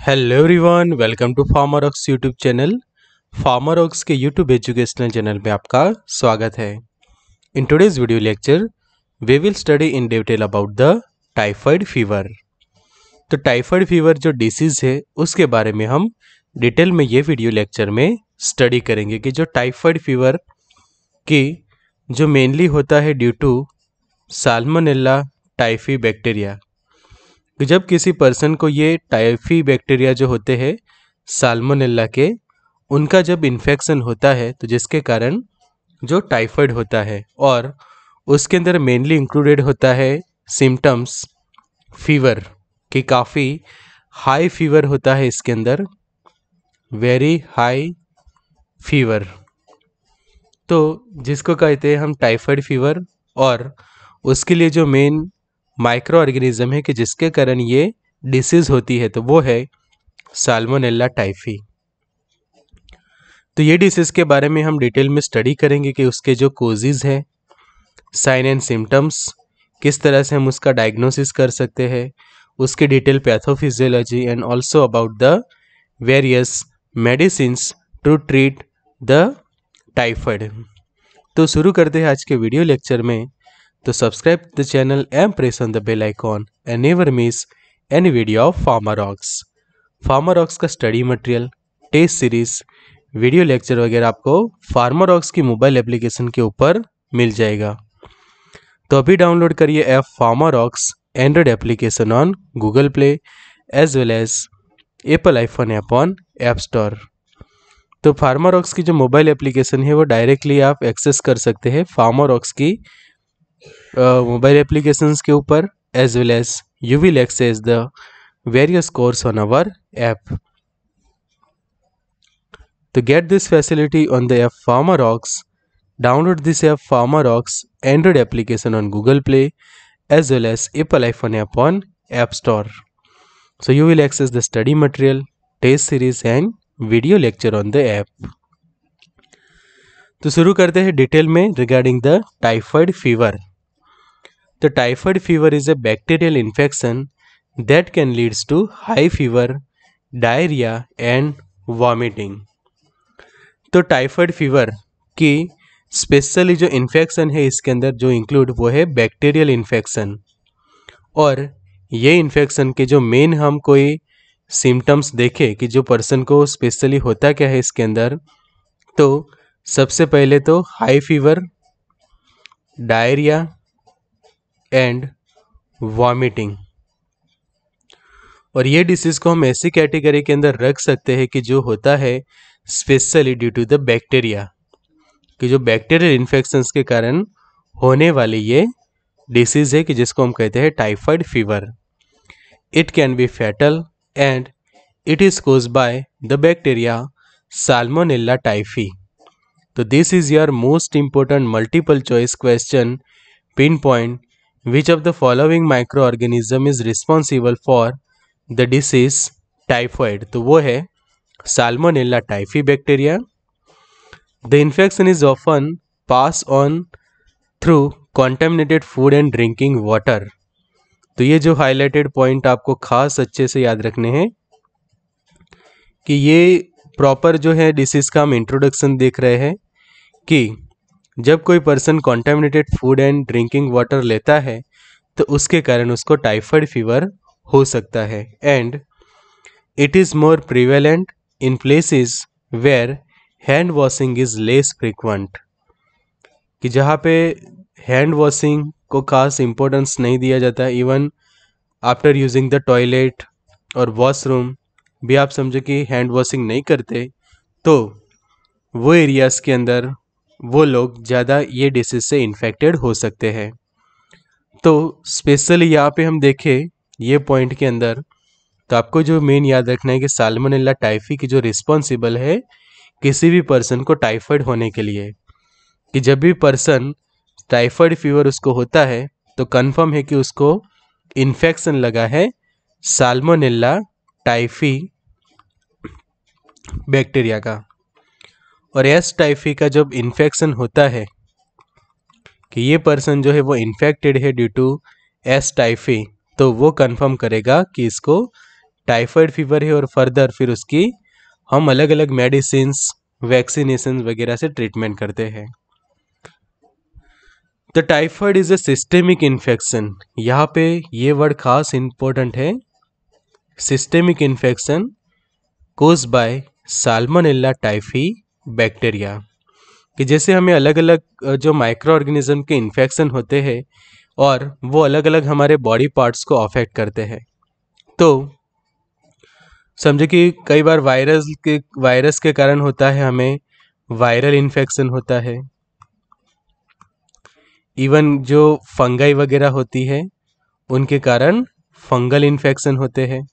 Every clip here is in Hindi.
Hello everyone welcome to Pharmarox YouTube channel Pharmarox के यूट्यूब एजुकेशनल चैनल में आपका स्वागत है। In today's video lecture we will study in detail about the typhoid fever तो टाइफाइड फीवर जो डिसीज़ है, उसके बारे में हम डिटेल में ये वीडियो लेक्चर में स्टडी करेंगे कि जो टाइफाइड फीवर की जो मेनली होता है due to salmonella typhi bacteria कि जब किसी पर्सन को ये टाइफी बैक्टीरिया जो होते हैं साल्मोनेला के, उनका जब इन्फेक्शन होता है तो जिसके कारण जो टाइफाइड होता है और उसके अंदर मेनली इंक्लूडेड होता है सिम्टम्स फीवर कि काफ़ी हाई फीवर होता है इसके अंदर वेरी हाई फीवर तो जिसको कहते हैं हम टाइफाइड फीवर और उसके लिए जो मेन माइक्रो ऑर्गेनिज्म है कि जिसके कारण ये डिसीज़ होती है तो वो है साल्मोनेला टाइफी तो ये डिसीज़ के बारे में हम डिटेल में स्टडी करेंगे कि उसके जो कोजिज़ हैं साइन एंड सिम्टम्स किस तरह से हम उसका डायग्नोसिस कर सकते हैं, उसके detail pathophysiology and also about the various medicine to treat the typhoid तो शुरू करते हैं आज के वीडियो लेक्चर में। तो subscribe the channel and press on the bell icon and never miss any video of Pharmarox Pharmarox का study material test series video lecture वगैरह आपको फार्मारॉक्स की मोबाइल एप्लीकेशन के ऊपर मिल जाएगा। तो अभी डाउनलोड करिए app Pharmarox Android application on Google Play as well as Apple iPhone app on app store तो फार्मारॉक्स की जो मोबाइल एप्लीकेशन है वो डायरेक्टली आप एक्सेस कर सकते हैं फार्मारॉक्स की मोबाइल एप्लीकेशन के ऊपर as well as you will access the various course on our app to get this facility on the app Pharmarox download this app Pharmarox Android application on Google Play as well as Apple iPhone app on app store so you will access the study material test series and video lecture on the app तो शुरू करते हैं डिटेल में regarding the typhoid fever The typhoid fever is a bacterial infection that can leads to high fever, diarrhea and vomiting. तो टाइफाइड फीवर की स्पेशली जो इन्फेक्शन है इसके अंदर जो इंक्लूड वो है बैक्टीरियल इन्फेक्शन और ये इन्फेक्शन के जो मेन हम कोई सिम्टम्स देखे कि जो पर्सन को स्पेशली होता क्या है इसके अंदर तो सबसे पहले तो high fever diarrhoea and vomiting और ये डिसीज को हम ऐसी कैटेगरी के अंदर रख सकते हैं कि जो होता है specially due to the bacteria कि जो बैक्टीरियल इन्फेक्शंस के कारण होने वाली ये डिसीज है कि जिसको हम कहते हैं typhoid fever it can be fatal and it is caused by the bacteria salmonella typhi तो this is your most important multiple choice question pinpoint Which of the following microorganism is responsible for the disease typhoid? तो वो है Salmonella typhi bacteria. The infection is often passed on through contaminated food and drinking water. तो ये जो हाईलाइटेड पॉइंट आपको खास अच्छे से याद रखने हैं कि ये प्रॉपर जो है डिसीज का हम इंट्रोडक्शन देख रहे हैं कि जब कोई person contaminated food and drinking water लेता है तो उसके कारण उसको टाइफाइड फीवर हो सकता है। And it is more prevalent in places where hand washing is less frequent कि जहाँ पे हैंड वॉशिंग को खास इम्पोर्टेंस नहीं दिया जाता even after using the toilet और वॉशरूम भी आप समझो कि हैंड वॉशिंग नहीं करते तो वो एरियाज़ के अंदर वो लोग ज़्यादा ये डिसीज से इन्फेक्टेड हो सकते हैं। तो स्पेशली यहाँ पे हम देखें, ये पॉइंट के अंदर तो आपको जो मेन याद रखना है कि साल्मोनेला टाइफी की जो रिस्पॉन्सिबल है, किसी भी पर्सन को टाइफाइड होने के लिए। कि जब भी पर्सन टाइफाइड फीवर उसको होता है तो कंफर्म है कि उसको इन्फेक्शन लगा है साल्मोनेला टाइफी बैक्टीरिया का। और एस टाइफी का जब इन्फेक्शन होता है, कि ये पर्सन जो है वो इन्फेक्टेड है ड्यू टू एस टाइफी तो वो कंफर्म करेगा कि इसको टाइफाइड फीवर है और फर्दर फिर उसकी हम अलग अलग मेडिसिन वैक्सीनेशन वगैरह से ट्रीटमेंट करते हैं। The typhoid is a systemic infection यहाँ पे ये वर्ड खास इंपॉर्टेंट है। Systemic infection caused by salmonella typhi bacteria, कि जैसे हमें अलग अलग जो माइक्रो ऑर्गेनिज्म के इन्फेक्शन होते हैं और वो अलग अलग हमारे बॉडी पार्ट्स को अफेक्ट करते हैं। तो समझे कि कई बार वायरस के वायरस के कारण होता है हमें वायरल इन्फेक्शन होता है। इवन जो फंगाई वगैरह होती है, उनके कारण फंगल इन्फेक्शन होते हैं।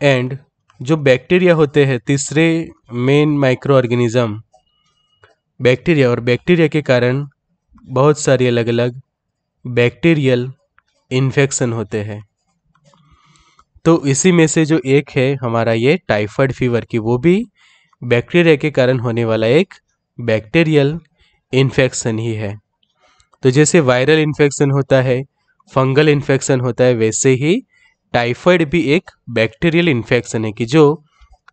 एंड जो बैक्टीरिया होते हैं, तीसरे मेन माइक्रो ऑर्गेनिज्म बैक्टीरिया और बैक्टीरिया के कारण बहुत सारी अलग अलग बैक्टीरियल इन्फेक्शन होते हैं। तो इसी में से जो एक है हमारा ये टाइफाइड फीवर की, वो भी बैक्टीरिया के कारण होने वाला एक बैक्टीरियल इन्फेक्शन ही है। तो जैसे वायरल इन्फेक्शन होता है फंगल इन्फेक्शन होता है, वैसे ही टाइफाइड भी एक बैक्टीरियल इन्फेक्शन है कि जो,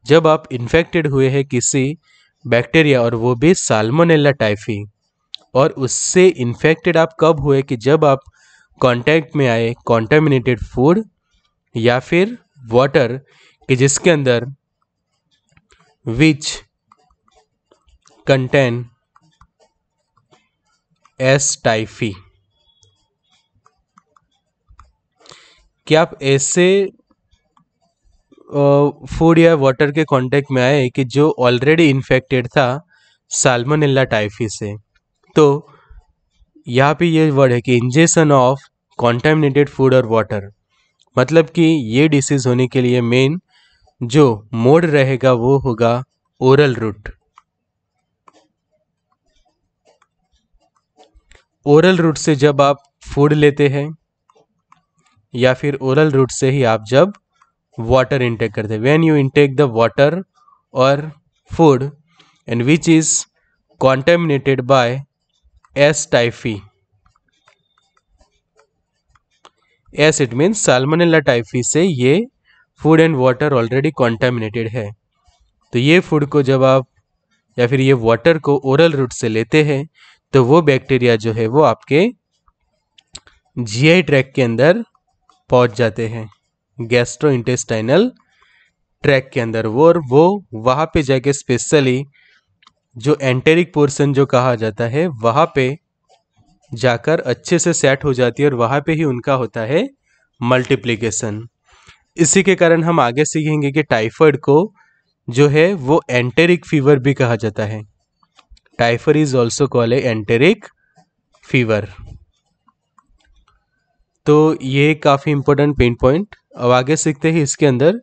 जब आप इन्फेक्टेड हुए हैं किसी बैक्टीरिया और वो भी साल्मोनेला टाइफी, और उससे इन्फेक्टेड आप कब हुए कि जब आप कांटेक्ट में आए कॉन्टामिनेटेड फ़ूड या फिर वाटर कि जिसके अंदर विच कंटेन एस टाइफी। कि आप ऐसे फ़ूड या वाटर के कांटेक्ट में आए कि जो ऑलरेडी इन्फेक्टेड था साल्मोनेला टाइफी से? तो यहाँ पे ये वर्ड है कि इंजेक्शन ऑफ़ कॉन्टेमिनेटेड फ़ूड और वाटर मतलब कि ये डिसीज होने के लिए मेन जो मोड रहेगा वो होगा ओरल रूट ओरल रूट से जब आप फ़ूड लेते हैं या फिर ओरल रूट से ही आप जब वाटर इंटेक करते हैं। When you intake the water और food and which is contaminated by S typhi S it means salmonella typhi से ये food and water already contaminated है। तो ये फ़ूड को जब आप, या फिर ये वाटर को ओरल रूट से लेते हैं तो वो बैक्टीरिया जो है वो आपके जीआई ट्रैक के अंदर पहुँच जाते हैं। गैस्ट्रो इंटेस्टाइनल ट्रैक के अंदर वो और वो वहाँ पे जाके स्पेशली जो एंटेरिक पोर्शन जो कहा जाता है, वहाँ पे जाकर अच्छे से सेट हो जाती है और वहाँ पे ही उनका होता है मल्टीप्लिकेशन इसी के कारण हम आगे सीखेंगे कि टाइफाइड को जो है वो एंटेरिक फीवर भी कहा जाता है। Typhoid is also call a enteric fever तो ये काफ़ी इंपॉर्टेंट पेन पॉइंट अब आगे सीखते हैं इसके अंदर.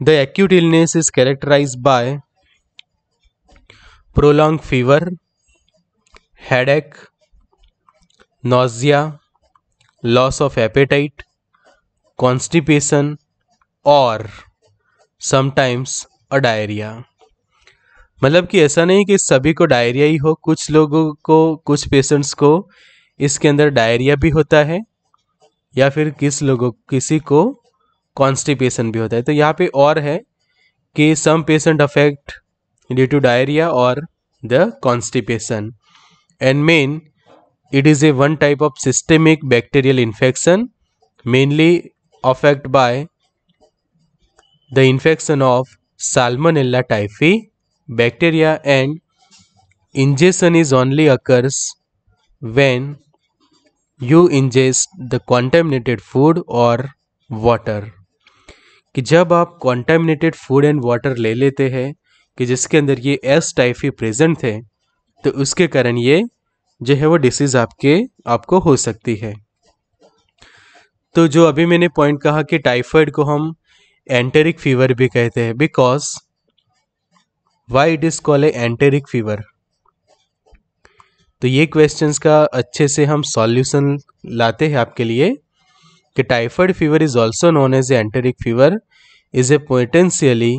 The acute illness is characterize by prolong fever headache nausea loss of appetite constipation और समटाइम्स अ डायरिया मतलब कि ऐसा नहीं कि सभी को डायरिया ही हो, कुछ लोगों को, कुछ पेशेंट्स को इसके अंदर डायरिया भी होता है या फिर किस लोगों, किसी को कॉन्स्टिपेशन भी होता है। तो यहाँ पे और है कि some patient affect due to diarrhoea और the constipation and main it is a one type of systemic bacterial infection mainly affect by the infection of Salmonella typhi bacteria and ingestion is only occurs when you ingest the contaminated food और वाटर। कि जब आप कॉन्टेमिनेटेड फ़ूड एंड वाटर ले लेते हैं, कि जिसके अंदर ये एस टाइफी प्रेजेंट थे तो उसके कारण ये जो है वो डिसीज़ आपके, आपको हो सकती है। तो जो अभी मैंने पॉइंट कहा कि टाइफाइड को हम एंटेरिक फीवर भी कहते हैं because why it is call a enteric fever तो ये क्वेश्चंस का अच्छे से हम सॉल्यूशन लाते हैं आपके लिए कि typhoid fever is also known as enteric fever is a potentially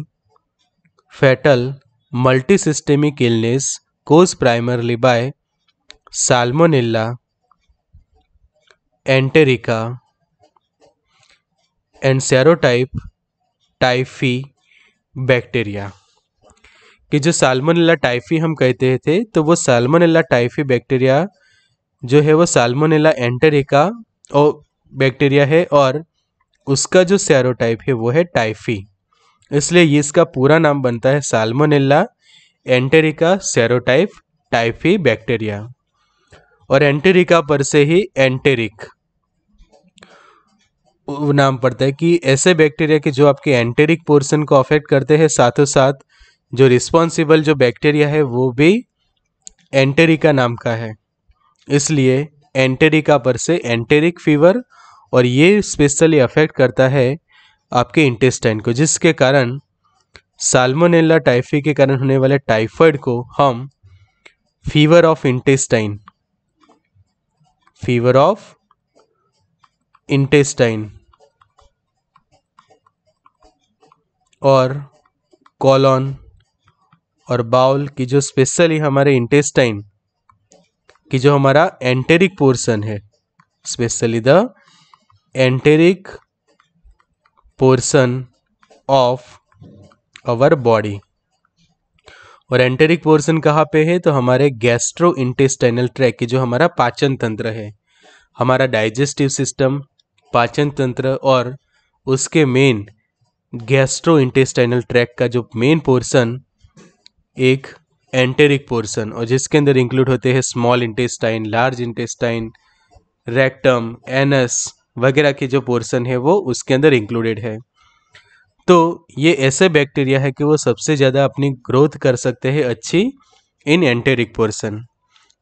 fatal multi systemic illness cause primarily by Salmonella enterica and serotype typhi bacteria कि जो साल्मोनेला टाइफी हम कहते थे तो वो साल्मोनेला टाइफी बैक्टीरिया जो है वो साल्मोनेला एंटेरिका और बैक्टीरिया है और उसका जो सेरोटाइप है वो है टाइफी। इसलिए इसका पूरा नाम बनता है Salmonella enterica serotype typhi bacteria. और एंटेरिका पर से ही एंटेरिक नाम पड़ता है कि ऐसे बैक्टीरिया के जो आपके एंटेरिक पोर्शन को अफेक्ट करते हैं साथों साथ जो रिस्पॉन्सिबल जो बैक्टीरिया है, वो भी एंटेरिका नाम का है। इसलिए एंटेरिका पर से एंटेरिक फीवर और ये स्पेशली अफेक्ट करता है आपके इंटेस्टाइन को, जिसके कारण साल्मोनेला टाइफी के कारण होने वाले टाइफाइड को हम fever of intestine fever of intestine और कॉलॉन और बाउल की जो स्पेशली हमारे इंटेस्टाइन की जो हमारा एंटेरिक पोर्शन है specially the enteric portion of our body और एंटेरिक पोर्शन कहाँ पे है? तो हमारे गैस्ट्रो इंटेस्टाइनल ट्रैक की जो हमारा पाचन तंत्र है, हमारा डाइजेस्टिव सिस्टम पाचन तंत्र और उसके मेन गैस्ट्रो इंटेस्टाइनल ट्रैक का जो मेन पोर्शन एक एंटेरिक पोर्शन और जिसके अंदर इंक्लूड होते हैं small intestine large intestine rectum anus वगैरह के जो पोर्शन है, वो उसके अंदर इंक्लूडेड है। तो ये ऐसे बैक्टीरिया है कि वो सबसे ज़्यादा अपनी ग्रोथ कर सकते हैं अच्छी इन एंटेरिक पोर्सन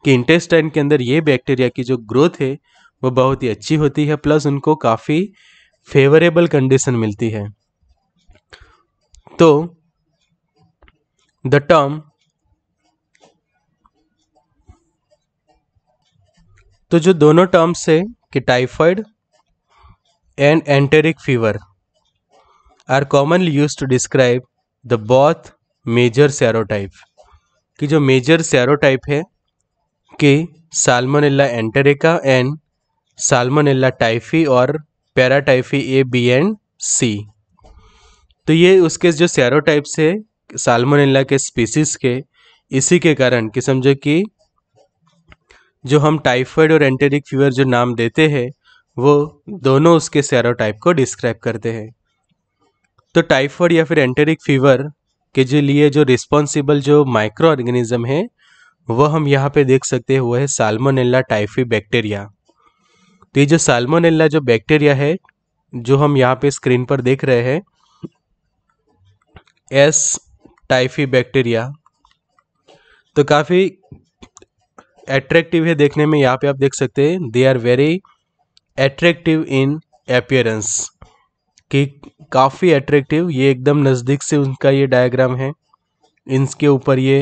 कि इंटेस्टाइन के अंदर ये बैक्टीरिया की जो ग्रोथ है, वो बहुत ही अच्छी होती है प्लस उनको काफ़ी फेवरेबल कंडीशन मिलती है। तो the term तो जो दोनों टर्म्स है, कि typhoid and enteric fever are commonly use to describe the both major serotype कि जो मेजर सैरोटाइप है, कि Salmonella enterica and Salmonella typhi और paratyphi A B and C तो ये उसके जो सैरोटाइप्स है साल्मोनेला के स्पीसीज के, इसी के कारण, कि समझो कि जो हम टाइफाइड और एंटेरिक फीवर जो नाम देते हैं, वो दोनों उसके सेरोटाइप को डिस्क्राइब करते हैं। तो टाइफाइड या फिर एंटेरिक फीवर के जो लिए जो रिस्पॉन्सिबल जो माइक्रो ऑर्गेनिज्म है, वो हम यहाँ पे देख सकते हैं, वो है साल्मोनेला टाइफी बैक्टीरिया तो ये जो साल्मोनेला जो बैक्टीरिया है, जो हम यहाँ पे स्क्रीन पर देख रहे हैं एस टाइफी बैक्टीरिया तो काफ़ी एट्रैक्टिव है देखने में, यहाँ पे आप देख सकते हैं they are very attractive in appearance कि काफ़ी एट्रैक्टिव ये एकदम नज़दीक से उनका ये डायग्राम है। इनके ऊपर ये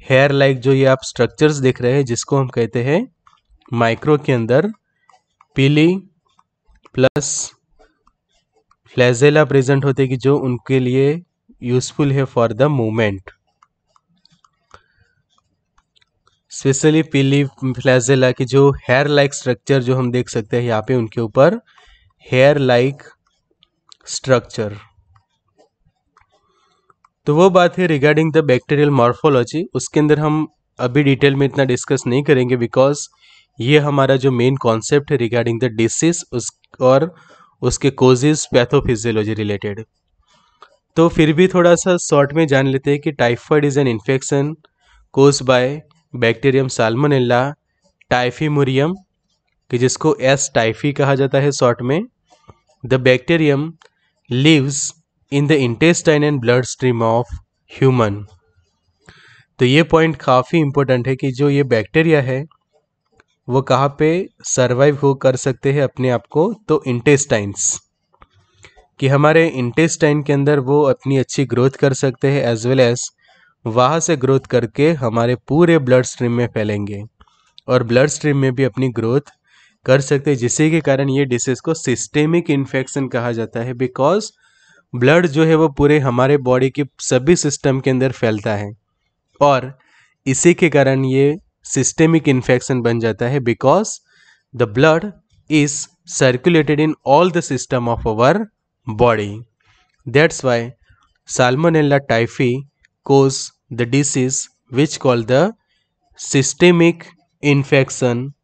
हेयर लाइक जो ये आप स्ट्रक्चर्स देख रहे हैं, जिसको हम कहते हैं माइक्रो के अंदर पीली प्लस फ्लैजेला प्रेजेंट होते कि जो उनके लिए यूजफुल है for the movement specially pili flagella की जो हेयर लाइक स्ट्रक्चर जो हम देख सकते हैं यहाँ पे उनके ऊपर हेयर लाइक स्ट्रक्चर तो वो बात है रिगार्डिंग द बैक्टीरियल मॉर्फोलॉजी उसके अंदर हम अभी डिटेल में इतना डिस्कस नहीं करेंगे बिकॉज़ ये हमारा जो मेन कॉन्सेप्ट है रिगार्डिंग द डिसीज उस, और उसके कोजेज पैथोफिजियोलॉजी रिलेटेड तो फिर भी थोड़ा सा शॉर्ट में जान लेते हैं कि typhoid is an infection cause by bacterium Salmonella typhimurium कि जिसको एस टाइफी कहा जाता है शॉर्ट में। The bacterium lives in the intestine and blood stream of human तो ये पॉइंट काफ़ी इम्पोर्टेंट है कि जो ये बैक्टीरिया है, वो कहाँ पे सरवाइव हो कर सकते हैं अपने आप को? तो इंटेस्टाइन्स कि हमारे इंटेस्टाइन के अंदर वो अपनी अच्छी ग्रोथ कर सकते हैं एज वेल एज वहाँ से ग्रोथ करके हमारे पूरे ब्लड स्ट्रीम में फैलेंगे। और ब्लड स्ट्रीम में भी अपनी ग्रोथ कर सकते हैं, जिससे के कारण ये डिसीज को सिस्टेमिक इन्फेक्शन कहा जाता है बिकॉज़ ब्लड जो है वो पूरे हमारे बॉडी के सभी सिस्टम के अंदर फैलता है। और इसी के कारण ये सिस्टेमिक इन्फेक्शन बन जाता है because the blood is circulated in all the system of our body. That's why Salmonella typhi cause the disease which called the systemic infection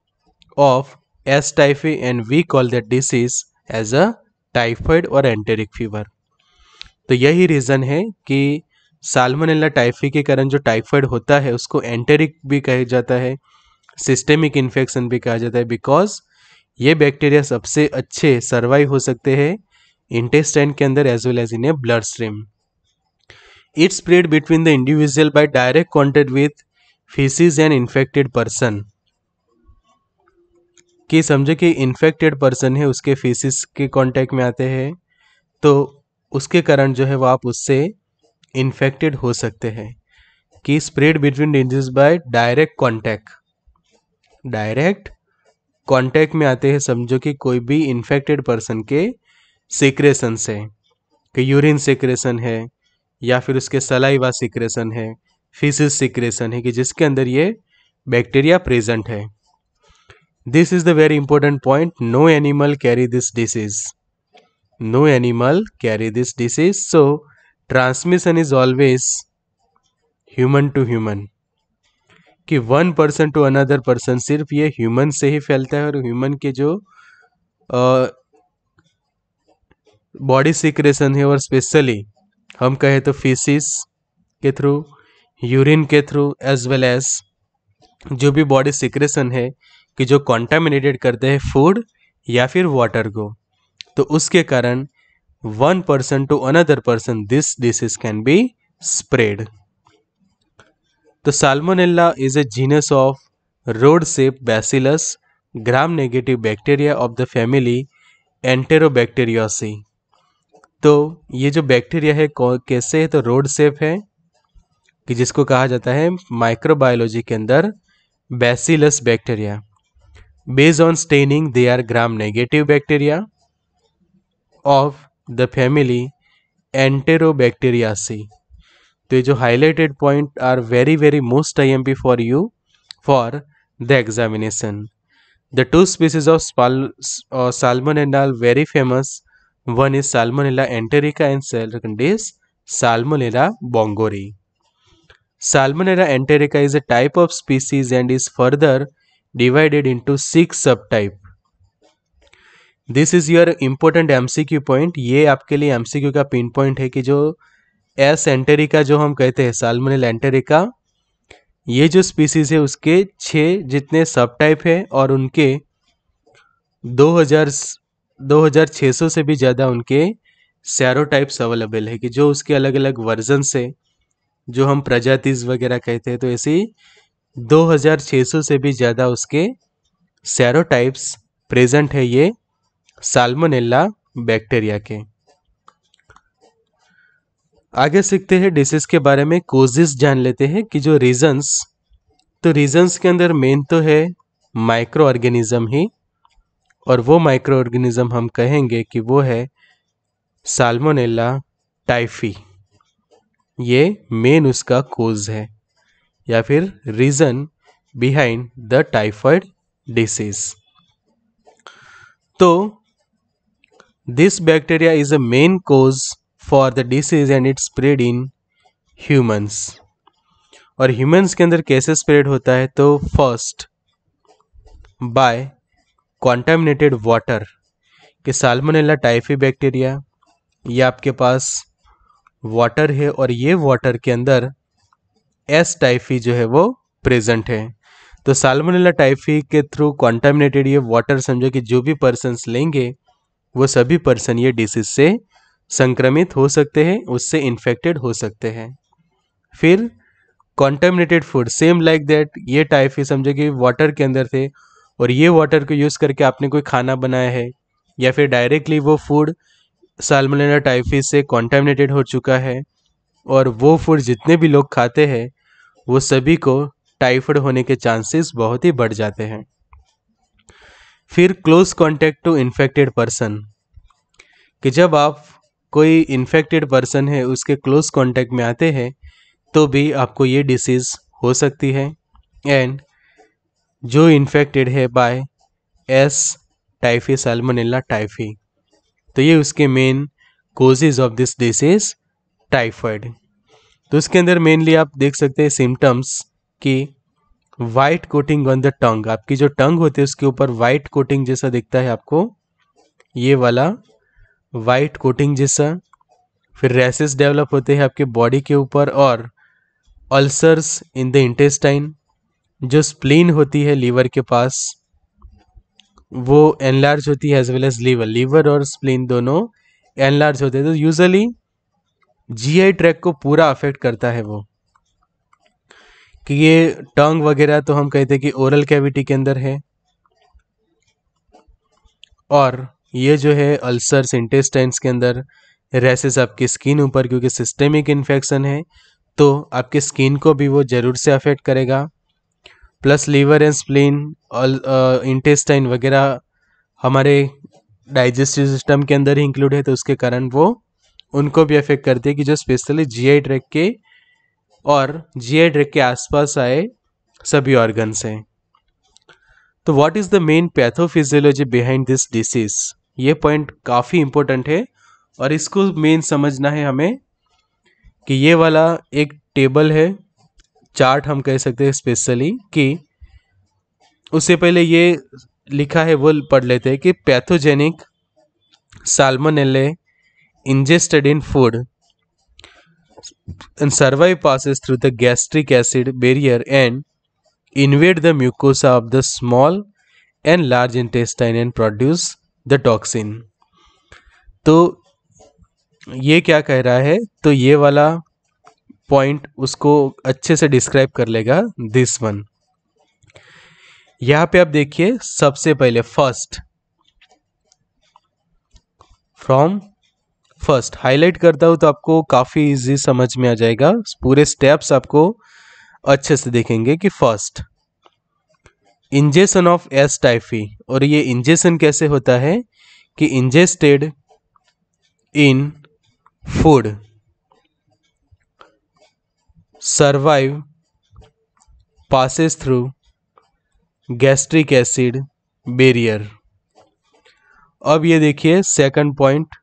of S. typhi and we call that disease as a typhoid or enteric fever. तो यही रीज़न है कि साल्मोनेला टाइफी के कारण जो टाइफाइड होता है उसको एंटेरिक भी कहा जाता है सिस्टेमिक इन्फेक्शन भी कहा जाता है बिकॉज़ ये बैक्टीरिया सबसे अच्छे सर्वाइव हो सकते हैं इंटेस्टाइन के अंदर as well as in a blood stream it spread between the individual by direct contact with faeces and infected person कि समझे कि इन्फेक्टेड पर्सन है, उसके फीसिस के कांटेक्ट में आते हैं तो उसके कारण जो है वो आप उससे इन्फेक्टेड हो सकते हैं। कि spread between disease by direct contact direct contact में आते हैं, समझो कि कोई भी इन्फेक्टेड पर्सन के सिक्रेशन से, कि यूरिन सिक्रेशन है, या फिर उसके सलाइवा सिक्रेशन है फिसिस सिक्रेशन है, कि जिसके अंदर ये बैक्टीरिया प्रेजेंट है। This is the very important point no animal carry this disease no animal carry this disease so transmission is always human to human कि one person to another person सिर्फ़ ये ह्यूमन से ही फैलता है और ह्यूमन के जो बॉडी सिक्रेशन है और स्पेशली हम कहें तो फीसिस के थ्रू यूरिन के थ्रू एज वेल एज जो भी बॉडी सिक्रेशन है कि जो कॉन्टामिनेटेड करते हैं फ़ूड या फिर वाटर को। तो उसके कारण one person to another person this disease can be spread तो Salmonella is a genus of rod shape bacillus gram negative bacteria of the family Enterobacteriaceae तो ये जो बैक्टीरिया है कैसे है तो रोड सेफ़ है, कि जिसको कहा जाता है माइक्रोबायोलॉजी के अंदर bacillus bacteria based on staining they are gram negative bacteria of the family Enterobacteriaceae तो ये जो highlighted point are very very most I M P for you for the examination the two species of salmonella very famous one is salmonella enterica and second is salmonella bongori salmonella enterica is a type of species and is further divided into six subtype this is your important MCQ point ये आपके लिए एमसीक्यू का पिन पॉइंट है कि जो एस एंटेरिका जो हम कहते हैं सालमोनेल एंटेरिका ये जो स्पीसीज है उसके छः जितने सब टाइप है और उनके 2000 2600 से भी ज़्यादा उनके सैरो टाइप्स अवेलेबल है कि जो उसके अलग अलग वर्जन से जो हम प्रजातिज वगैरह कहते हैं तो ऐसे 2600 से भी ज़्यादा उसके सैरो टाइप्स प्रेजेंट है ये साल्मोनेला बैक्टीरिया के। आगे सीखते हैं डिसीज के बारे में कोजिस जान लेते हैं कि जो रीजंस तो रीजंस के अंदर मेन तो है माइक्रो ऑर्गेनिज्म ही। और वो माइक्रो ऑर्गेनिज़म हम कहेंगे कि वो है साल्मोनेला टाइफी ये मेन उसका कोज है, या फिर reason behind the typhoid disease तो this bacteria is a main cause for the disease and it spread in humans. और ह्यूमंस के अंदर कैसे स्प्रेड होता है? तो फ़र्स्ट बाय कॉन्टामिनेटेड वाटर कि साल्मोनेला टाइफी बैक्टीरिया ये आपके पास वाटर है और ये वाटर के अंदर एस टाइफी जो है वो प्रेजेंट है। तो साल्मोनेला टाइफी के थ्रू कॉन्टामिनेटेड ये वाटर समझो कि जो भी पर्सनस लेंगे, वो सभी पर्सन ये डिसीज से संक्रमित हो सकते हैं, उससे इन्फेक्टेड हो सकते हैं। फिर contaminated food same like that ये टाइफी समझो कि वाटर के अंदर थे और ये वाटर को यूज़ करके आपने कोई खाना बनाया है? या फिर डायरेक्टली वो फ़ूड सालमोनेला टाइफी से कॉन्टेमिनेटेड हो चुका है और वो फ़ूड जितने भी लोग खाते हैं, वो सभी को टाइफाइड होने के चांसेस बहुत ही बढ़ जाते हैं। फिर close contact to infected person कि जब आप कोई इन्फेक्टेड पर्सन है, उसके क्लोज कॉन्टैक्ट में आते हैं तो भी आपको ये डिसीज़ हो सकती है। एंड जो इन्फेक्टेड है by S typhi Salmonella typhi तो ये उसके main causes of this disease typhoid तो उसके अंदर मेनली आप देख सकते हैं सिम्टम्स कि white coating on the tongue आपकी जो टंग होती है, उसके ऊपर वाइट कोटिंग जैसा दिखता है आपको, ये वाला वाइट कोटिंग जैसा। फिर रैसेस डेवलप होते हैं आपके बॉडी के ऊपर और अल्सर्स इन द इंटेस्टाइन जो स्प्लीन होती है लीवर के पास, वो एनलार्ज होती है as well as liver liver और स्प्लीन दोनों एनलार्ज होते हैं। तो यूजली जीआई ट्रैक को पूरा अफेक्ट करता है वो। कि ये टंग वगैरह तो हम कहते हैं कि ओरल कैविटी के अंदर है। और ये जो है अल्सर्स इंटेस्टाइन्स के अंदर रेसेस आपकी स्किन ऊपर, क्योंकि सिस्टेमिक इन्फेक्शन है तो आपके स्किन को भी वो ज़रूर से अफेक्ट करेगा। Plus liver and spleen intestine वगैरह हमारे डाइजेस्टिव सिस्टम के अंदर ही इंक्लूड है तो उसके कारण वो, उनको भी अफेक्ट करती है कि जो स्पेशली जीआई ट्रैक के और जीआई ट्रैक के आसपास आए सभी ऑर्गन्स हैं। तो what is the main pathophysiology behind this disease ये पॉइंट काफ़ी इंपॉर्टेंट है और इसको मेन समझना है हमें कि ये वाला एक टेबल है चार्ट हम कह सकते हैं स्पेशली कि उससे पहले ये लिखा है, वो पढ़ लेते हैं कि pathogenic salmonellae ingested in food and survive passes through the gastric acid barrier and invade the mucosa of the small and large intestine and produce the toxin तो ये क्या कह रहा है? तो ये वाला पॉइंट उसको अच्छे से डिस्क्राइब कर लेगा दिस वन यहाँ पे आप देखिए सबसे पहले फ़र्स्ट फ्रॉम फ़र्स्ट हाईलाइट करता हूँ तो आपको काफ़ी इजी समझ में आ जाएगा। पूरे स्टेप्स आपको अच्छे से देखेंगे कि first ingestion of S typhi और ये इंजेशन कैसे होता है कि ingested in food survive passes through gastric acid barrier अब ये देखिए सेकंड पॉइंट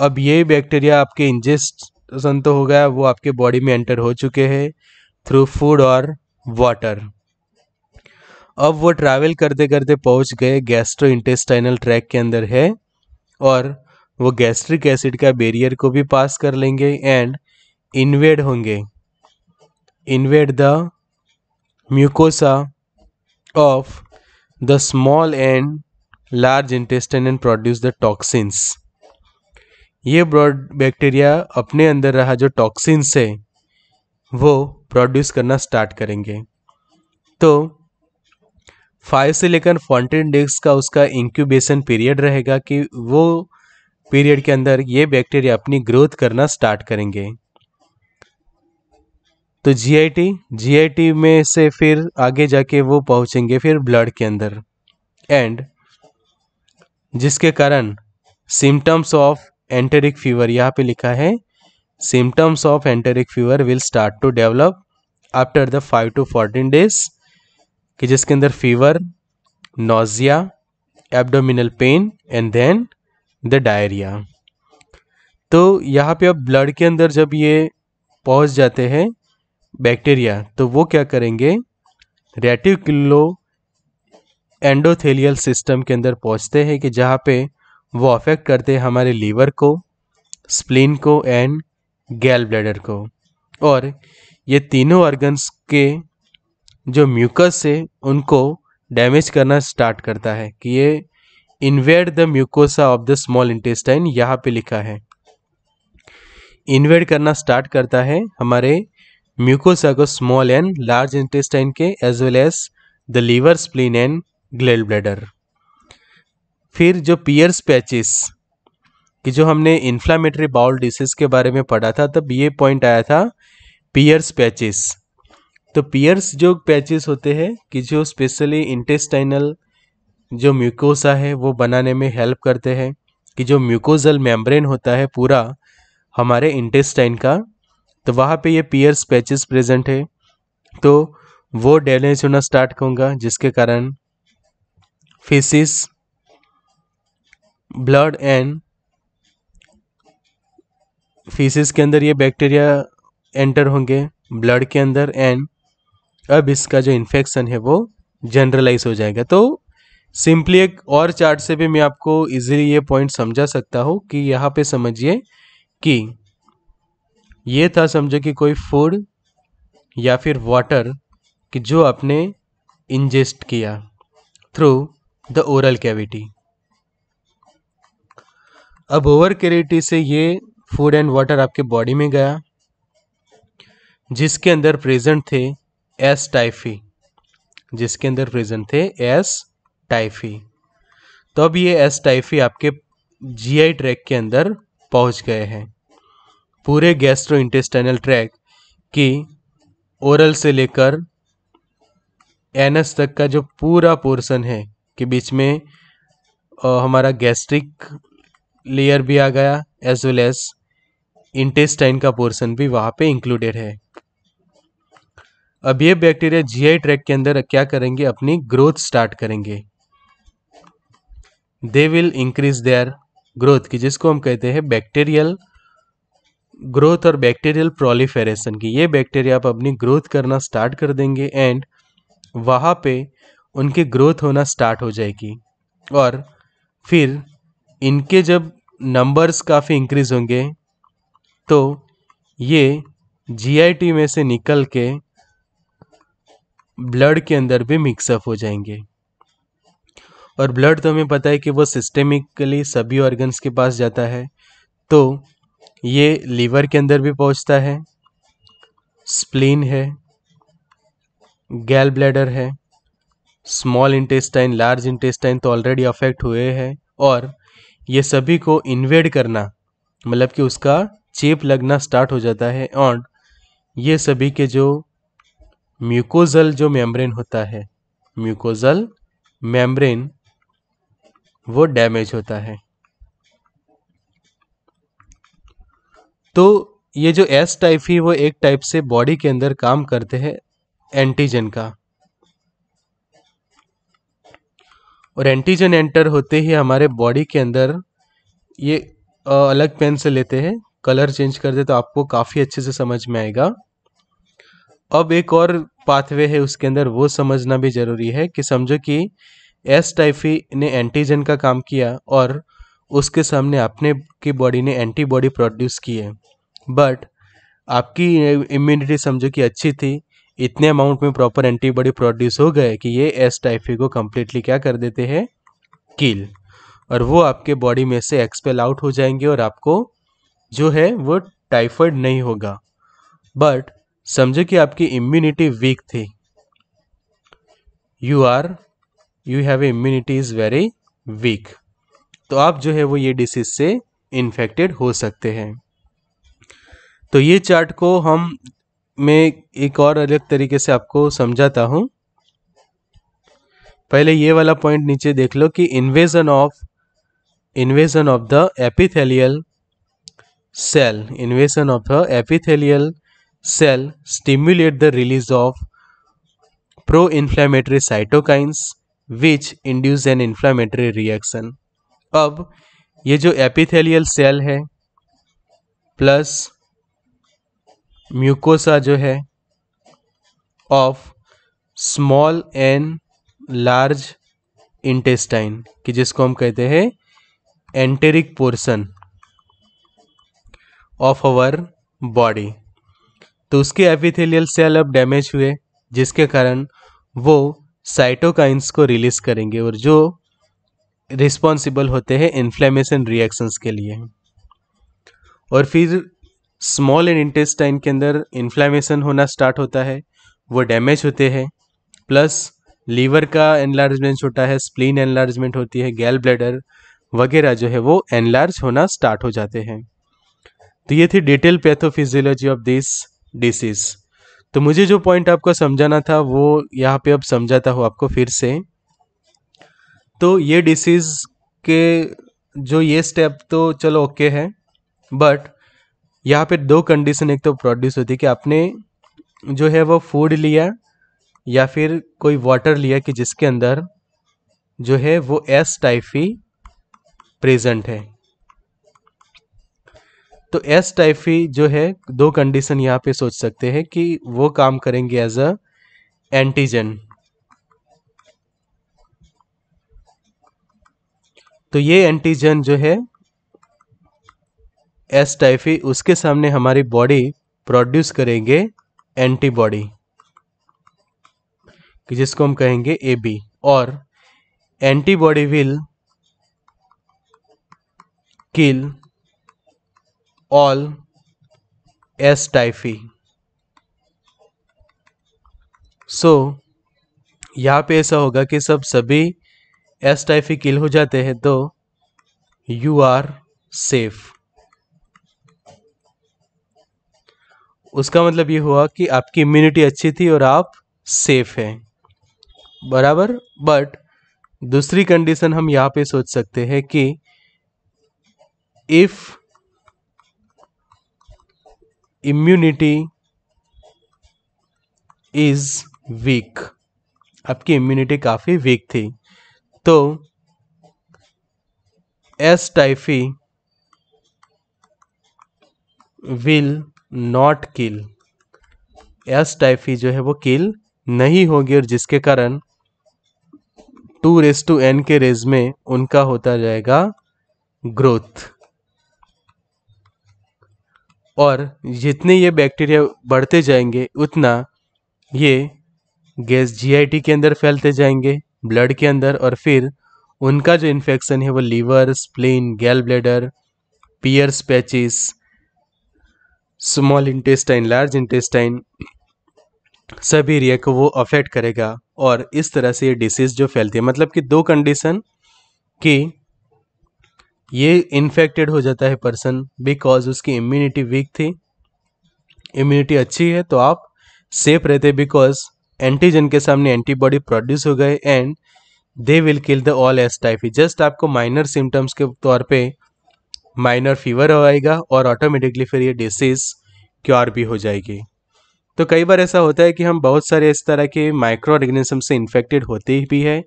अब ये बैक्टीरिया आपके इंजेस्टन तो हो गया, वो आपके बॉडी में एंटर हो चुके हैं थ्रू फ़ूड और वाटर अब वो ट्रैवल करते करते पहुँच गए गैस्ट्रो इंटेस्टाइनल ट्रैक के अंदर है और वो गैस्ट्रिक एसिड का बैरियर को भी पास कर लेंगे एंड इन्वेड होंगे. Invade the mucosa of the small and large intestine and produce the toxins ये ब्रॉड बैक्टीरिया अपने अंदर रहा, जो टॉक्सिन्स है, वो प्रोड्यूस करना स्टार्ट करेंगे। तो फाइव से लेकर फोर्टीन डेज़ का उसका इंक्यूबेशन पीरियड रहेगा कि वो पीरियड के अंदर ये बैक्टीरिया अपनी ग्रोथ करना स्टार्ट करेंगे। तो जीआईटी जीआईटी में से फिर आगे जाके वो पहुँचेंगे फिर ब्लड के अंदर। एंड जिसके कारण सिम्टम्स ऑफ़ एंटेरिक फीवर यहाँ पे लिखा है symptoms of enteric fever will start to develop after the five to fourteen days कि जिसके अंदर fever nausea abdominal pain and then the diarrhoea तो यहाँ पे अब ब्लड के अंदर जब ये पहुँच जाते हैं बैक्टीरिया तो वो क्या करेंगे? रेटिकुलो एंडोथेलियल सिस्टम के अंदर पहुँचते हैं कि जहाँ पे वो अफेक्ट करते हैं हमारे लीवर को स्प्लिन को एंड गैल ब्लैडर को। और ये तीनों ऑर्गन्स के जो म्यूकस है, उनको डैमेज करना स्टार्ट करता है कि ये invade the mucosa of the small intestine यहाँ पे लिखा है। इन्वेड करना स्टार्ट करता है हमारे म्यूकोसा को स्मॉल एंड लार्ज इंटेस्टाइन के as well as the liver spleen and gall bladder फिर जो पियर्स पैचिस कि जो हमने इन्फ्लामेटरी बाउल डिसीज के बारे में पढ़ा था, तब ये पॉइंट आया था पियर्स पैचिस तो पियर्स जो पैचेस होते हैं, कि जो स्पेशली इंटेस्टाइनल जो म्यूकोसा है, वो बनाने में हेल्प करते हैं, कि जो म्यूकोजल मेम्ब्रेन होता है पूरा हमारे इंटेस्टाइन का तो वहाँ पे ये पियर्स पैचेस प्रेजेंट है। तो वो डैमेज होना स्टार्ट होगा जिसके कारण फिसिस ब्लड एंड फीसिस के अंदर ये बैक्टीरिया एंटर होंगे ब्लड के अंदर एंड अब इसका जो इन्फेक्शन है वो जनरलाइज हो जाएगा। तो सिंपली एक और चार्ट से भी मैं आपको इजीली ये पॉइंट समझा सकता हूँ कि यहाँ पे समझिए कि ये था समझो कि कोई फ़ूड या फिर वाटर कि जो आपने इंजेस्ट किया थ्रू द ओरल कैविटी अब ओवर कैविटी से ये फ़ूड एंड वाटर आपके बॉडी में गया, जिसके अंदर प्रेजेंट थे एस टाइफी जिसके अंदर प्रेजेंट थे एस टाइफी तो अब ये एस टाइफी आपके जीआई ट्रैक के अंदर पहुँच गए हैं। पूरे गैस्ट्रो इंटेस्टाइनल ट्रैक की ओरल से लेकर एनस तक का जो पूरा पोर्शन है, के बीच में हमारा गैस्ट्रिक लेयर भी आ गया एज वेल एज इंटेस्टाइन का पोर्शन भी वहाँ पे इंक्लूडेड है। अब ये बैक्टीरिया जीआई ट्रैक के अंदर क्या करेंगे, अपनी ग्रोथ स्टार्ट करेंगे। They will increase their growth की जिसको हम कहते हैं बैक्टीरियल ग्रोथ और बैक्टीरियल प्रोलीफेरेशन की। ये बैक्टीरिया आप अपनी ग्रोथ करना स्टार्ट कर देंगे एंड वहाँ पे उनकी ग्रोथ होना स्टार्ट हो जाएगी। और फिर इनके जब नंबर्स काफ़ी इंक्रीज होंगे तो ये जीआईटी में से निकल के ब्लड के अंदर भी मिक्सअप हो जाएँगे। और ब्लड तो हमें पता है कि वो सिस्टेमिकली सभी ऑर्गन्स के पास जाता है तो ये लीवर के अंदर भी पहुँचता है स्प्लीन है गैल ब्लैडर है स्मॉल इंटेस्टाइन लार्ज इंटेस्टाइन तो ऑलरेडी अफेक्ट हुए हैं और ये सभी को इन्वेड करना मतलब कि उसका चेप लगना स्टार्ट हो जाता है और ये सभी के जो म्यूकोजल जो मेम्ब्रेन होता है म्यूकोजल मेम्ब्रेन वो डैमेज होता है। तो ये जो एस टाइप ही वो एक टाइप से बॉडी के अंदर काम करते हैं एंटीजन का। और एंटीजन एंटर होते ही हमारे बॉडी के अंदर ये अलग पेन से लेते हैं। कलर चेंज कर दे तो आपको काफ़ी अच्छे से समझ में आएगा। अब एक और पाथवे है उसके अंदर वो समझना भी ज़रूरी है कि समझो कि एस टाइफी ने एंटीजन का काम किया और उसके सामने अपने की बॉडी ने एंटीबॉडी प्रोड्यूस की है। बट आपकी इम्यूनिटी समझो कि अच्छी थी, इतने अमाउंट में प्रॉपर एंटीबॉडी प्रोड्यूस हो गए कि ये एस टाइफी को कम्प्लीटली क्या कर देते हैं? किल और वो आपके बॉडी में से एक्सपेल आउट हो जाएँगे और आपको जो है वो टाइफाइड नहीं होगा। बट समझो कि आपकी इम्यूनिटी वीक थी। You are you have immunity is very weak तो आप जो है वो ये डिसीज से इन्फेक्टेड हो सकते हैं। तो ये चार्ट को हम, मैं एक और अलग तरीके से आपको समझाता हूँ। पहले ये वाला पॉइंट नीचे देख लो कि invasion of invasion of the epithelial cell invasion of the epithelial cell stimulate the release of pro inflammatory cytokines which induce an inflammatory reaction अब ये जो एपिथेलियल सेल है प्लस म्यूकोसा जो है of small and large intestine कि जिसको हम कहते हैं enteric portion of our body तो उसके एपिथेलियल सेल अब डैमेज हुए, जिसके कारण वो साइटोकाइंस को रिलीज़ करेंगे और जो रिस्पॉन्सिबल होते हैं इन्फ्लेमेशन रिएक्शंस के लिए। और फिर स्मॉल एंड इंटेस्टाइन के अंदर इन्फ्लामेशन होना स्टार्ट होता है, वो डैमेज होते हैं। प्लस लीवर का एनलार्जमेंट होता है स्प्लीन एनलार्जमेंट होती है गैल ब्लैडर वगैरह जो है वो एनलार्ज होना स्टार्ट हो जाते हैं। तो ये थी detail pathophysiology of this disease तो मुझे जो पॉइंट आपको समझाना था, वो यहाँ पे अब समझाता हूँ आपको फिर से। तो ये डिसीज़ के जो ये स्टेप तो चलो ओके है बट यहाँ पे दो कंडीशन एक तो प्रोड्यूस होती है कि आपने जो है वो फ़ूड लिया या फिर कोई वाटर लिया कि जिसके अंदर जो है वो एस टाइफी प्रेजेंट है। तो एस टाइफी जो है दो कंडीशन यहाँ पे सोच सकते हैं कि वो काम करेंगे एज अ एंटीजन तो ये एंटीजन जो है एस टाइफी उसके सामने हमारी बॉडी प्रोड्यूस करेंगे एंटीबॉडी कि जिसको हम कहेंगे ए बी और antibody will kill all S typhi so यहाँ पे ऐसा होगा कि सब सभी एस टाइफी किल हो जाते हैं तो यू आर सेफ़ उसका मतलब ये हुआ कि आपकी इम्यूनिटी अच्छी थी और आप सेफ़ हैं। बराबर? बट दूसरी कंडीशन हम यहाँ पे सोच सकते हैं कि इफ़ इम्यूनिटी इज़ वीक आपकी इम्यूनिटी काफ़ी वीक थी। तो S typhi will not kill S typhi जो है वो किल नहीं होगी और जिसके कारण टू रेस टू एन के रेज में उनका होता जाएगा ग्रोथ और जितने ये बैक्टीरिया बढ़ते जाएँगे, उतना ये गैस जीआईटी के अंदर फैलते जाएँगे। ब्लड के अंदर और फिर उनका जो इन्फेक्शन है वो liver spleen gall bladder Peyer's patches small intestine large intestine सभी एरिया को वो अफेक्ट करेगा और इस तरह से ये डिसीज जो फैलती है मतलब कि दो कंडीशन कि ये इन्फेक्टेड हो जाता है पर्सन बिकॉज़ उसकी इम्यूनिटी वीक थी इम्यूनिटी अच्छी है तो आप सेफ़ रहते बिकॉज़ एंटीजन के सामने एंटीबॉडी प्रोड्यूस हो गए and they will kill the all S typhi just आपको माइनर सिम्टम्स के तौर पे माइनर फीवर हो आएगा और ऑटोमेटिकली फिर ये डिसीज क्योर भी हो जाएगी। तो कई बार ऐसा होता है कि हम बहुत सारे इस तरह के माइक्रो ऑर्गेनिज्म से इन्फेक्टेड होते भी है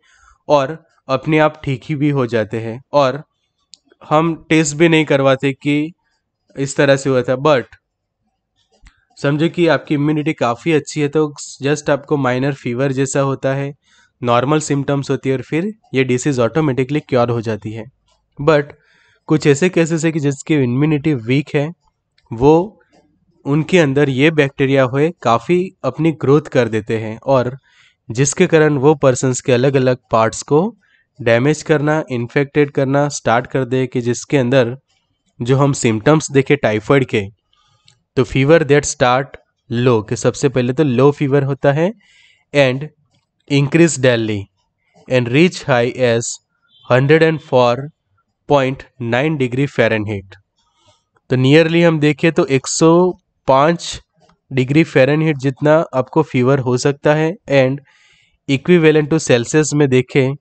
और अपने आप ठीक ही भी हो जाते हैं और हम टेस्ट भी नहीं करवाते कि इस तरह से हुआ था बट समझो कि आपकी इम्यूनिटी काफ़ी अच्छी है तो जस्ट आपको माइनर फीवर जैसा होता है नॉर्मल सिम्टम्स होती है और फिर ये डिसीज़ ऑटोमेटिकली क्योर हो जाती है। बट कुछ ऐसे केसेस है कि जिसकी इम्यूनिटी वीक है, वो उनके अंदर ये बैक्टीरिया हुए, काफ़ी अपनी ग्रोथ कर देते हैं और जिसके कारण वो पर्सनस के अलग अलग पार्ट्स को डैमेज करना इन्फेक्टेड करना स्टार्ट कर दे कि जिसके अंदर जो हम सिम्टम्स देखे टाइफाइड के तो फीवर दैट स्टार्ट लो कि सबसे पहले तो लो फीवर होता है and increase daily and reach high as hundred and four point nine degree Fahrenheit तो नियरली हम देखें तो 105 डिग्री फ़ारेनहीट जितना आपको फीवर हो सकता है एंड इक्विवेलेंट टू सेल्सियस में देखें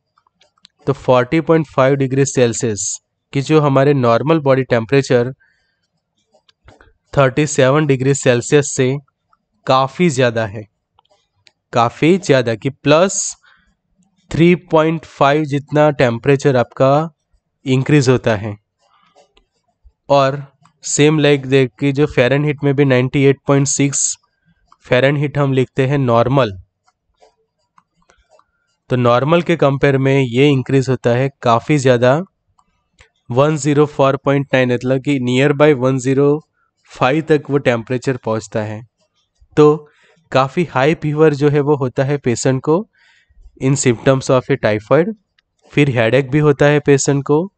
तो 40.5 डिग्री सेल्सियस की जो हमारे normal body temperature 37 degree Celsius से काफ़ी ज़्यादा है। काफ़ी ज़्यादा कि प्लस 3.5 जितना टेम्परेचर आपका इंक्रीज होता है। और सेम लाइक देख कि जो फेरन हिट में भी 98.6 फेरन हिट हम लिखते हैं नॉर्मल तो नॉर्मल के कंपेयर में ये इंक्रीज होता है काफ़ी ज़्यादा। 104.9 मतलब कि नियर बाय 105 तक वो टेम्परेचर पहुँचता है। तो काफ़ी हाई फीवर जो है वो होता है पेशेंट को, in symptoms of a typhoid फिर हेडेक भी होता है पेशेंट को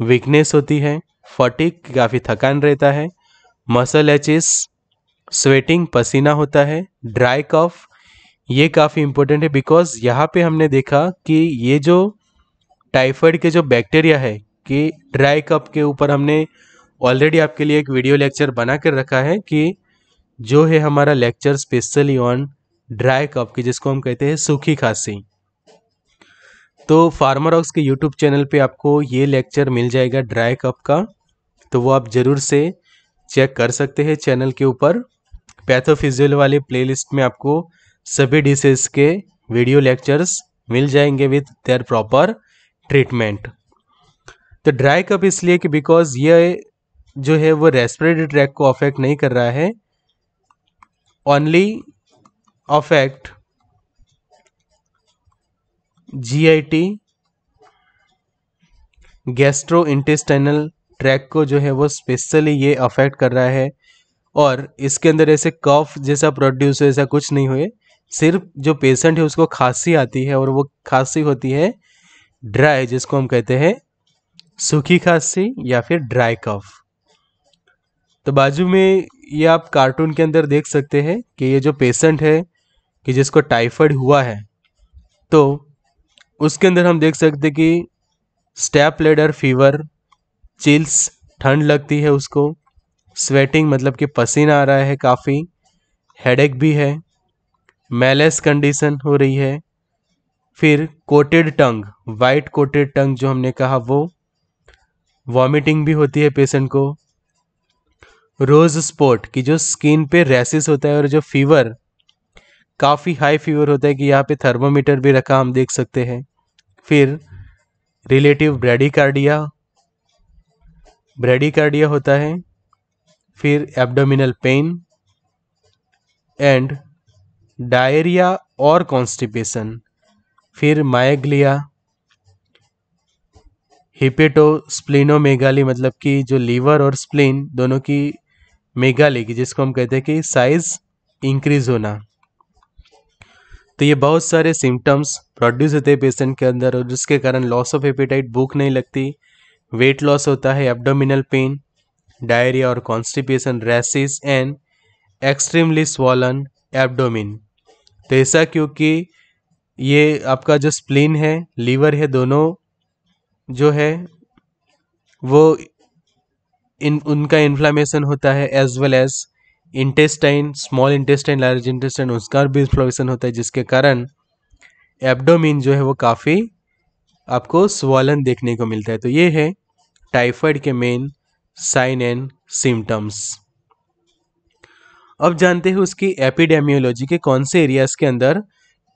वीकनेस होती है फटिक काफ़ी थकान रहता है मसल एचिस स्वेटिंग पसीना होता है ड्राई कफ ये काफ़ी इंपॉर्टेंट है बिकॉज़ यहाँ पे हमने देखा कि ये जो टाइफाइड के जो बैक्टीरिया है, कि ड्राई कफ के ऊपर हमने ऑलरेडी आपके लिए एक वीडियो लेक्चर बना कर रखा है कि जो है हमारा lecture specially on dry cough की, जिसको हम कहते हैं सूखी खांसी। तो फार्मर ऑक्स के यूट्यूब चैनल पे आपको ये लेक्चर मिल जाएगा ड्राई कप का। तो वो आप ज़रूर से चेक कर सकते हैं चैनल के ऊपर। पैथोफिजियल वाले प्लेलिस्ट में आपको सभी डिसेस के वीडियो लेक्चर्स मिल जाएँगे विथ देयर प्रॉपर ट्रीटमेंट तो ड्राई कप इसलिए कि बिकॉज़ ये जो है वो रेस्पिरेटरी ट्रैक को अफेक्ट नहीं कर रहा है। Only affect G I T gastrointestinal tract को जो है वो स्पेशली ये अफेक्ट कर रहा है। और इसके अंदर ऐसे कफ जैसा प्रोड्यूस ऐसा कुछ नहीं हुए। सिर्फ़ जो पेशेंट है, उसको खांसी आती है और वो खांसी होती है ड्राई जिसको हम कहते हैं सूखी खांसी या फिर ड्राई कफ तो बाजू में ये आप कार्टून के अंदर देख सकते हैं कि ये जो पेशेंट है, कि जिसको टाइफाइड हुआ है तो उसके अंदर हम देख सकते कि स्टेप लेडर फीवर चिल्स ठंड लगती है उसको स्वेटिंग मतलब कि पसीना आ रहा है काफ़ी हेडेक भी है मेलेस कंडीशन हो रही है, फिर coated tongue white coated tongue जो हमने कहा वो वॉमिटिंग भी होती है पेशेंट को रोज स्पॉट की जो स्किन पे रेसिस होता है और जो फीवर, काफ़ी हाई फीवर होता है कि यहाँ पे थर्मोमीटर भी रखा हम देख सकते हैं। फिर रिलेटिव ब्रेडिकार्डिया ब्रेडिकार्डिया होता है। फिर एब्डोमिनल पेन एंड डायरिया और कॉन्स्टिपेशन फिर माइग्लिया हिपेटो स्प्लिनोमेगाली मतलब कि जो लीवर और स्प्लिन दोनों की मेगाली की जिसको हम कहते हैं कि साइज़ इंक्रीज होना। तो ये बहुत सारे सिम्टम्स प्रोड्यूस होते हैं पेशेंट के अंदर, और जिसके कारण लॉस ऑफ़ एपेटाइट भूख नहीं लगती वेट लॉस होता है एब्डोमिनल पेन डायरिया और constipation rashes and extremely swollen abdomen तो ऐसा क्योंकि ये आपका जो स्प्लिन है लीवर है, दोनों जो है, वो इन, उनका इन्फ्लामेशन होता है as well as intestine small intestine large intestine उसका भी इन्फ्लामेशन होता है, जिसके कारण एब्डोमिन जो है वो काफ़ी आपको स्वॉलन देखने को मिलता है। तो ये है टाइफाइड के मेन साइन एंड सिम्टम्स अब जानते हैं उसकी एपिडेमियोलॉजी के कौन से एरियाज़ के अंदर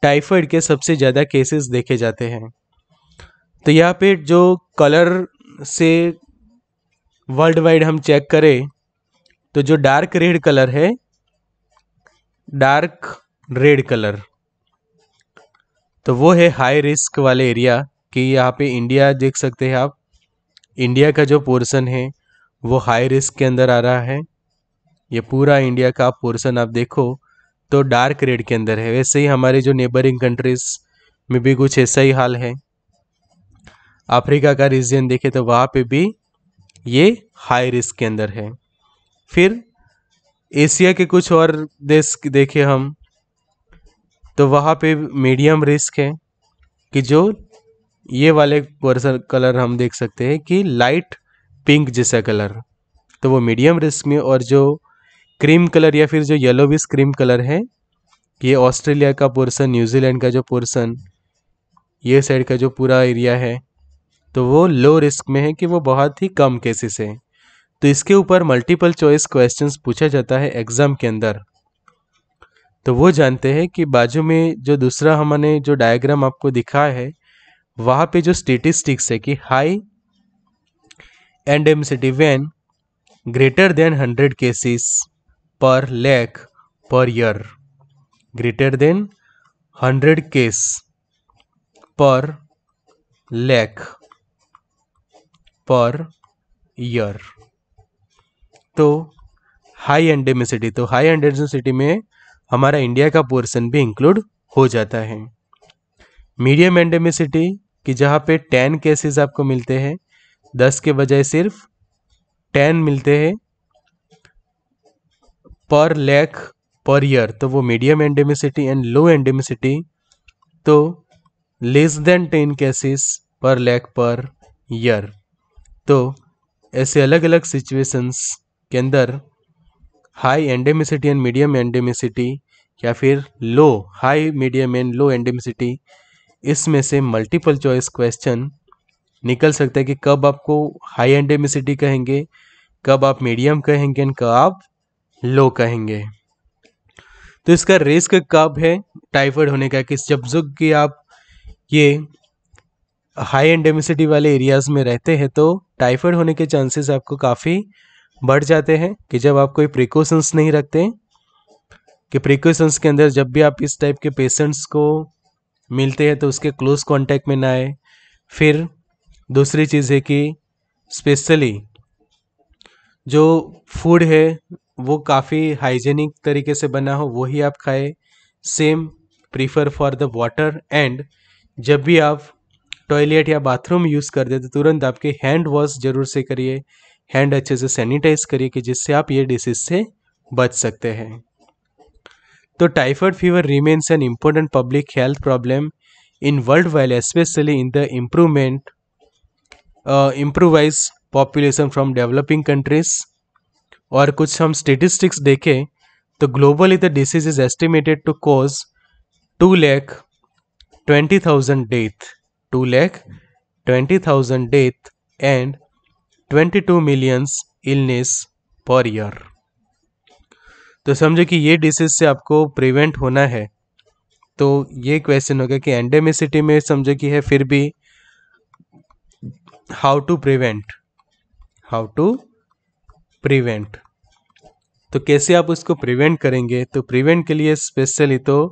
टाइफाइड के सबसे ज़्यादा केसेस देखे जाते हैं। तो यहाँ पे जो कलर से वर्ल्ड वाइड हम चेक करें तो जो डार्क रेड कलर है डार्क रेड कलर तो वो है हाई रिस्क वाले एरिया कि यहाँ पे इंडिया देख सकते हैं आप इंडिया का जो पोर्शन है, वो हाई रिस्क के अंदर आ रहा है। ये पूरा इंडिया का पोर्शन आप देखो तो डार्क रेड के अंदर है। वैसे ही हमारे जो नेबरिंग कंट्रीज़ में भी कुछ ऐसा ही हाल है। अफ्रीका का रीजन देखे तो वहाँ पे भी ये हाई रिस्क के अंदर है। फिर एशिया के कुछ और देश देखे हम तो वहाँ पे मीडियम रिस्क है कि जो ये वाले पर्सन कलर हम देख सकते हैं कि लाइट पिंक जैसा कलर तो वो मीडियम रिस्क में और जो क्रीम कलर या फिर जो येलो विस क्रीम कलर है, ये ऑस्ट्रेलिया का पोर्सन न्यूजीलैंड का जो पोर्सन ये साइड का जो पूरा एरिया है तो वो लो रिस्क में है कि वो बहुत ही कम केसेस है। तो इसके ऊपर मल्टीपल चॉइस क्वेश्चंस पूछा जाता है एग्ज़ाम के अंदर। तो वो जानते हैं कि बाजू में जो दूसरा हमने जो डायग्राम आपको दिखाया है, वहाँ पे जो स्टेटिस्टिक्स है कि high endemicity when greater than hundred cases per lakh per year greater than hundred case per lakh per year तो हाई एंडेमिसिटी तो हाई एंडेमिसिटी में हमारा इंडिया का पोर्सन भी इंक्लूड हो जाता है। मीडियम एंडेमिसिटी कि जहाँ पे टेन केसेस आपको मिलते हैं, दस के बजाय सिर्फ़ टेन मिलते हैं पर लैख पर ईयर तो वो medium endemicity and low endemicity तो less than ten cases per lakh per year तो ऐसे अलग अलग सिचुएशंस के अंदर high endemicity and medium endemicity या फिर low high medium and low endemicity इसमें से मल्टीपल चॉइस क्वेश्चन निकल सकता है कि कब आपको हाई एंडेमिसिटी कहेंगे, कब आप मीडियम कहेंगे एंड कब आप लो कहेंगे। तो इसका रिस्क कब है? टाइफाइड होने का कि जब जो कि आप ये हाई एंडेमिसिटी वाले एरियाज़ में रहते हैं तो टाइफाइड होने के चांसेस आपको काफ़ी बढ़ जाते हैं कि जब आप कोई प्रिकॉशंस नहीं रखते, कि प्रिकॉशंस के अंदर जब भी आप इस टाइप के पेशेंट्स को मिलते हैं तो उसके क्लोज कांटेक्ट में ना आए। फिर दूसरी चीज़ है कि स्पेशली जो फ़ूड है, वो काफ़ी हाइजेनिक तरीके से बना हो वही आप खाए। Same prefer for the water and जब भी आप टॉयलेट या बाथरूम यूज़ कर दे तो तुरंत आपके हैंड वॉश ज़रूर से करिए। हैंड अच्छे से सैनिटाइज करिए कि जिससे आप ये डिसीज से बच सकते हैं। तो typhoid fever remains an important public health problem in world wide especially in the improvement improvise population from developing countries और कुछ हम स्टेटिस्टिक्स देखें तो globally the disease is estimated to cause two lakh twenty thousand death two lakh twenty thousand death and twenty two millions illness per year तो समझो कि ये डिसीज से आपको प्रिवेंट होना है। तो ये क्वेश्चन होगा कि एंडेमिसिटी में समझो कि है, फिर भी how to prevent how to prevent तो कैसे आप उसको प्रिवेंट करेंगे? तो प्रिवेंट के लिए स्पेशली तो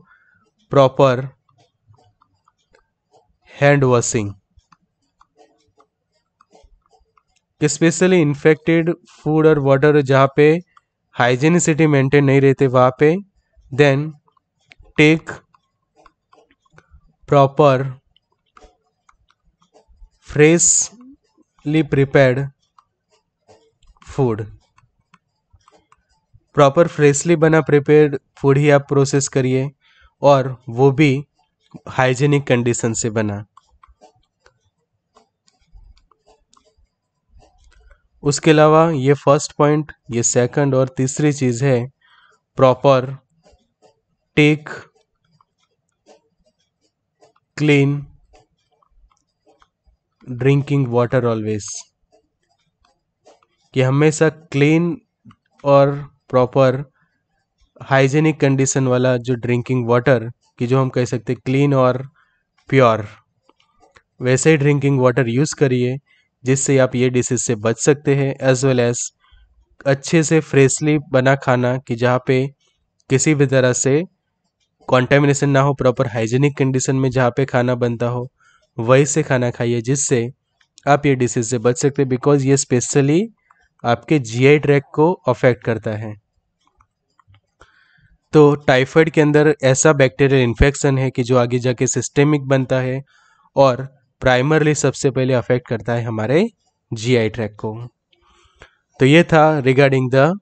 proper hand washing specially infected food और वाटर जहाँ पे हाइजीनिसिटी मेंटेन नहीं रहते, वहाँ पे then take proper freshly prepared food proper freshly बना प्रिपेयर्ड फ़ूड ही आप प्रोसेस करिए और वो भी हाइजीनिक कंडीशन से बना। उसके अलावा ये फ़र्स्ट पॉइंट, ये सेकंड और तीसरी चीज़ है, proper take, clean drinking water always. कि हमेशा क्लीन और प्रॉपर हाइजेनिक कंडीशन वाला जो ड्रिंकिंग वाटर कि जो हम कह सकते हैं क्लीन और प्योर वैसे ही ड्रिंकिंग वाटर यूज़ करिए, जिससे आप ये डिसीज से बच सकते हैं एज वेल एज अच्छे से फ्रेशली बना खाना कि जहाँ पे किसी भी तरह से कॉन्टेमिनेशन ना हो प्रॉपर हाइजीनिक कंडीशन में जहाँ पे खाना बनता हो, वही से खाना खाइए, जिससे आप ये डिसीज से बच सकते हैं बिकॉज़ ये स्पेशली आपके जीआई ट्रैक को अफेक्ट करता है। तो टाइफाइड के अंदर ऐसा बैक्टीरियल इन्फेक्शन है कि जो आगे जाके सिस्टेमिक बनता है और प्राइमरली सबसे पहले अफेक्ट करता है हमारे जीआई ट्रैक को। तो ये था regarding the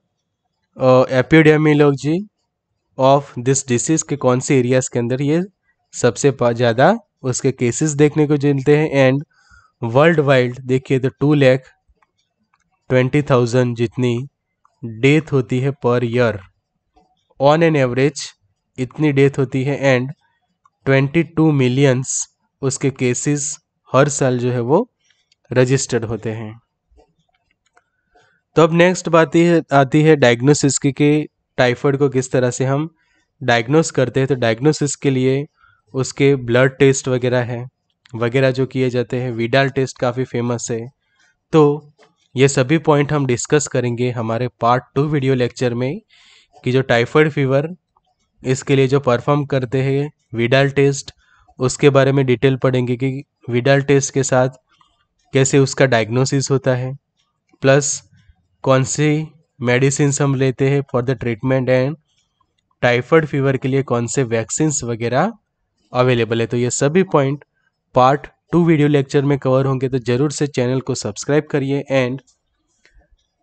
epidemiology of this disease के कौन से एरियाज़ के अंदर ये सबसे ज़्यादा उसके केसेस देखने को मिलते हैं एंड वर्ल्ड वाइड देखिए तो टू लैख ट्वेंटी थाउज़ेंड जितनी डेथ होती है per year on an average इतनी डेथ होती है एंड ट्वेंटी टू मिलियंस उसके केसेस हर साल जो है वो रजिस्टर्ड होते हैं। तो अब नेक्स्ट बात ये आती है डायग्नोसिस की कि टाइफाइड को किस तरह से हम डायग्नोस करते हैं। तो डायग्नोसिस के लिए उसके ब्लड टेस्ट वगैरह है, वगैरह जो किए जाते हैं। विडाल टेस्ट काफ़ी फ़ेमस है। तो ये सभी पॉइंट हम डिस्कस करेंगे हमारे पार्ट टू वीडियो लेक्चर में। कि जो टाइफाइड फीवर इसके लिए जो परफॉर्म करते हैं विडाल टेस्ट उसके बारे में डिटेल पढ़ेंगे कि विडाल टेस्ट के साथ कैसे उसका डायग्नोसिस होता है। प्लस कौन सी मेडिसिन हम लेते हैं for the treatment and typhoid fever के लिए कौन से वैक्सीन वगैरह अवेलेबल है। तो ये सभी point part two video lecture में कवर होंगे तो ज़रूर से चैनल को सब्सक्राइब करिए एंड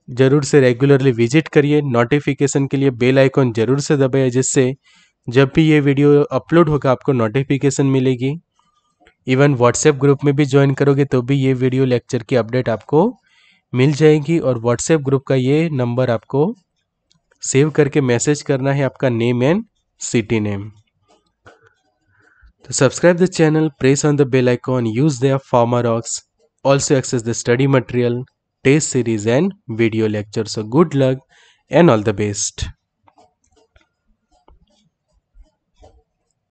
ज़रूर से रेगुलरली विज़िट करिए। नोटिफिकेशन के लिए बेल आइकॉन ज़रूर से दबाइए, जिससे जब भी ये वीडियो अपलोड होगा, आपको नोटिफिकेशन मिलेगी। इवन व्हाट्सएप ग्रुप में भी ज्वाइन करोगे तो भी ये वीडियो लेक्चर की अपडेट आपको मिल जाएगी और व्हाट्सएप ग्रुप का ये नंबर आपको सेव करके मैसेज करना है आपका नेम एंड सिटी नेम तो subscribe the channel press on the bell icon use their farmer rocks, also access the study material test series and video lectures. So good luck and all the best